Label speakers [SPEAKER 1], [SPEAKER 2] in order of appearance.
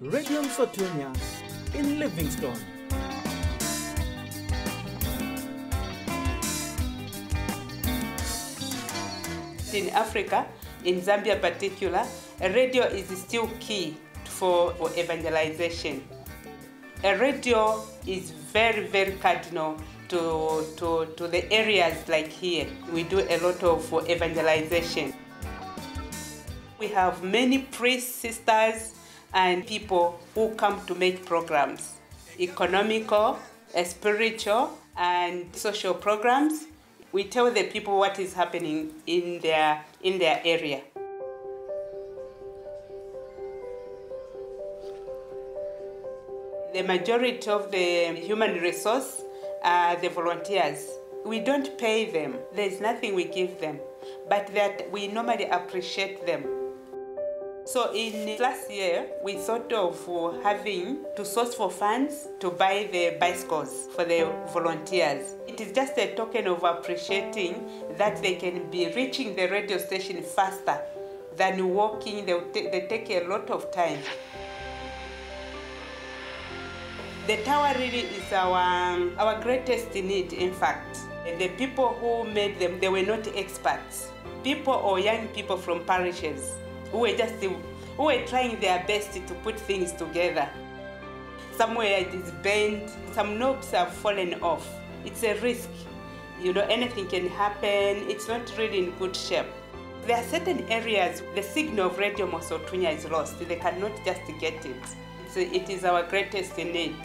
[SPEAKER 1] Radio Sotunya in Livingstone.
[SPEAKER 2] In Africa, in Zambia particular, radio is still key for, for evangelization. A radio is very, very cardinal to, to, to the areas like here. We do a lot of evangelization. We have many priests, sisters, and people who come to make programs economical, spiritual, and social programs. We tell the people what is happening in their, in their area. The majority of the human resource are the volunteers. We don't pay them. There's nothing we give them, but that we normally appreciate them. So in last year, we thought of having to source for funds to buy the bicycles for the volunteers. It is just a token of appreciating that they can be reaching the radio station faster than walking. They, they take a lot of time. The tower really is our, our greatest need, in fact. The people who made them, they were not experts. People or young people from parishes who were just who were trying their best to put things together. Somewhere it is bent, some knobs have fallen off. It's a risk. You know, anything can happen. It's not really in good shape. There are certain areas the signal of Radio Mosotunya is lost. They cannot just get it. It's, it is our greatest need.